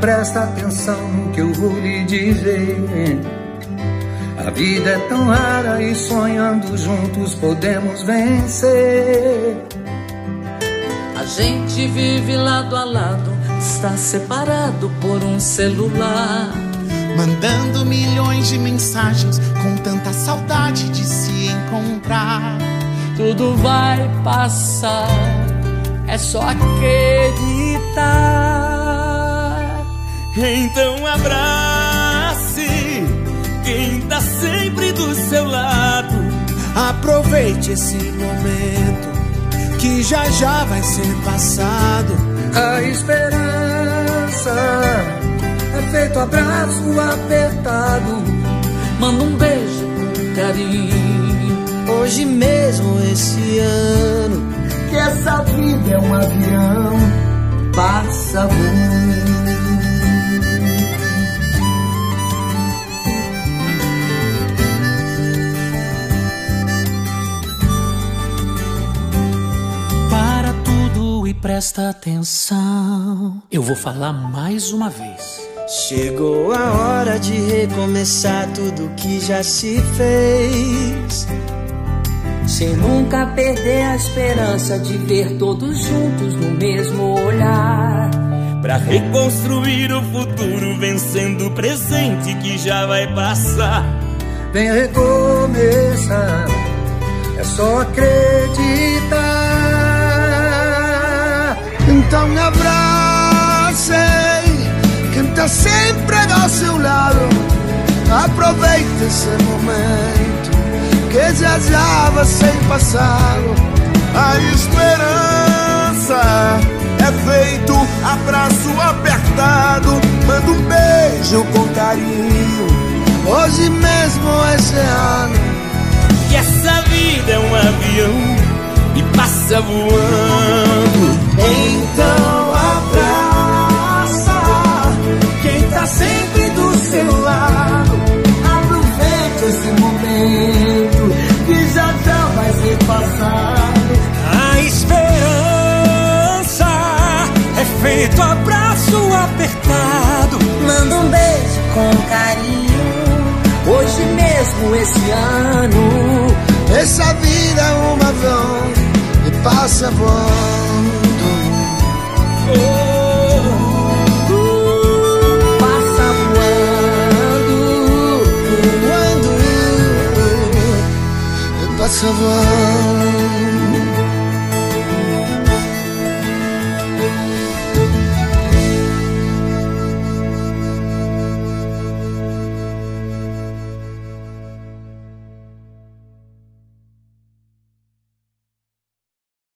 Presta atenção no que eu vou lhe dizer. A vida é tão rara e sonhando juntos podemos vencer. A gente vive lado a lado, está separado por um celular. Mandando milhões de mensagens com tanta saudade de se encontrar. Tudo vai passar, é só acreditar. Então abrace quem tá sempre do seu lado. Aproveite esse momento que já já vai ser passado. A esperança é feito abraço apertado. Manda um beijo com carinho. Hoje mesmo, esse ano, Que essa vida é um avião, passa voando. Presta atenção. Eu vou falar mais uma vez. chegou a hora de recomeçar tudo que já se fez. Sem nunca perder a esperança de ver todos juntos no mesmo olhar. Pra reconstruir o futuro, vencendo o presente que já vai passar. Vem recomeçar, é só acreditar. Quem tá sempre ao seu lado. Aproveite esse momento que já já vai ser passado. A esperança é feito abraço apertado. Manda um beijo com carinho. Hoje mesmo esse ano, Que essa vida é um avião e passa voando. então A esperança é feito abraço apertado. Manda um beijo com carinho. Hoje mesmo, esse ano. Essa vida é um avião e passa voando. Passa voando. Voando e passa voando.